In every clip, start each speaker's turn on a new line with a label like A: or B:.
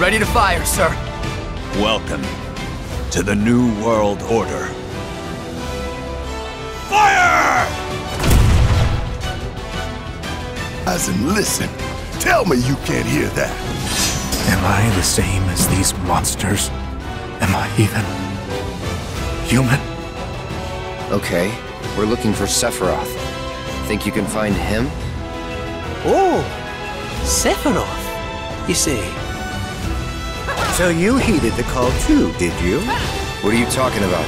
A: Ready to fire, sir.
B: Welcome to the New World Order. Fire!
C: As in, listen. Tell me you can't hear that.
D: Am I the same as these monsters? Am I even human?
E: Okay, we're looking for Sephiroth. Think you can find him?
F: Oh, Sephiroth, you say?
G: So you heeded the call too, did you?
E: What are you talking about?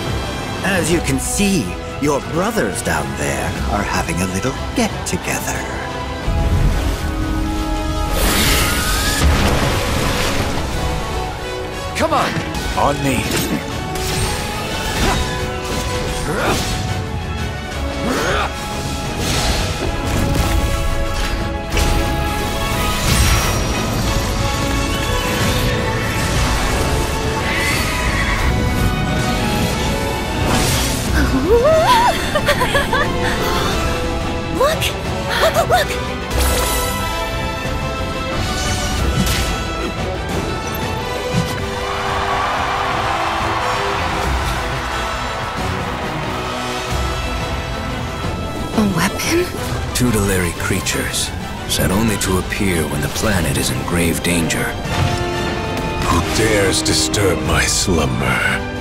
G: As you can see, your brothers down there are having a little get-together.
A: Come on.
D: On me.
H: Look, look, look! A weapon?
I: Tutelary creatures, said only to appear when the planet is in grave danger.
B: Who dares disturb my slumber?